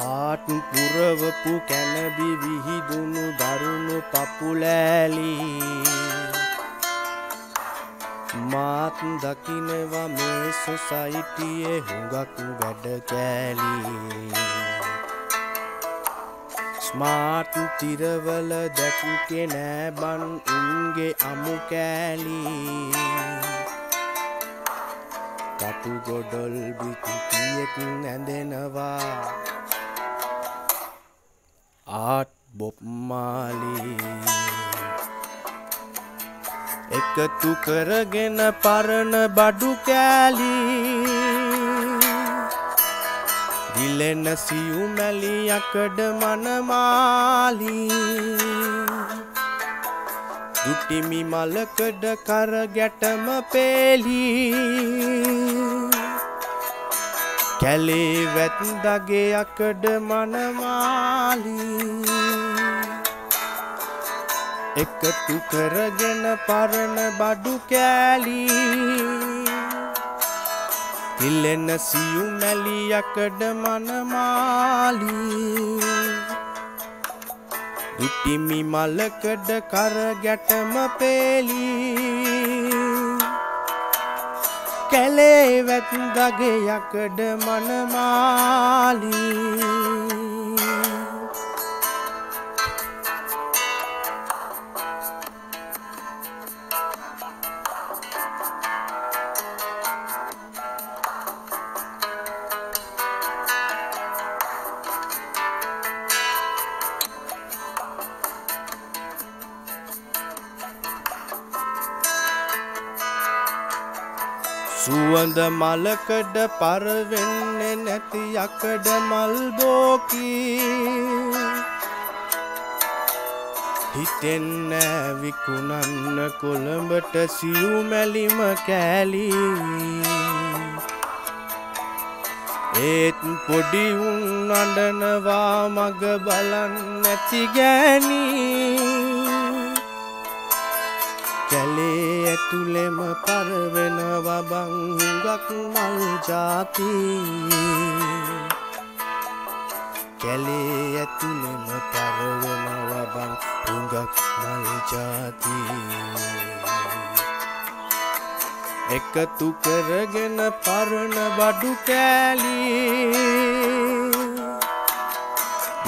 Art පුරවපු කැනබි විහිදුණු දරුණු පපුලෑලි. මාත් දකිනවා මේ සොසයිටියේ හුඟක් වැඩ කෑලි. ස්මාර්ට් තිරවල දැකුකෙ නෑබන් උන්ගේ අමු කෑලි. කටු ගොඩොල් බිතුතියෙක් ඇඳෙනවා. ආට් බොප්මාලි. එකතු කරගෙන පරණ බඩු කෑලි. දිලෙන සියුමැලි යකඩ මනමාලි. දුටිමි මලකඩ කර ගැටම පේලි. කැලේ වැත්දගේ යකඩ මනමාලි. එකතු කරගෙන පරණ බඩු කෑලි. ඉල්ලෙන සියු මැලි යකඩ මනමාලි. දුටිමි මලකඩ කර ගැටම පේලි. කැලේ වැත්දගේ යකඩ මනමාලි සුවඳ මලකඩ පරවෙන්නේ නැති යකඩ මල්බෝකී හිතෙන්න විකුණන්න කොළඹට සියුමැලිම කෑලී. ඒත් පොඩි උන් අඩනවා මග බලන්න නැති ගෑනී කැලේ ඇතුළෙම පරවෙනවා බංගක් මල් ජාති. කැලේ ඇතුළෙම පරවෙනවා බං හුඟක් මල් ජාති. එකතු කරගෙන පරණ බඩු කෑලි.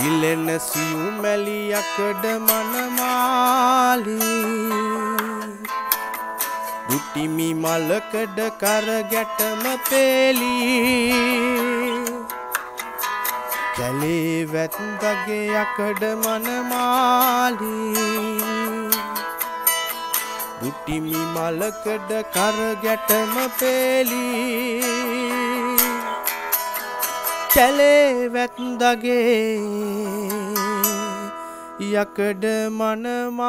ඉල්ලෙන සියුමැලි යකඩ මනමාලි. දුටිමි මලකඩ කර ගැටම පේලි. කැලේ වැත්දගේ යකඩ මනමාලි. දුටිමි මලකඩ කර ගැටම පේලි. කැලේ වැත්දගේ යකඩ මනමාලී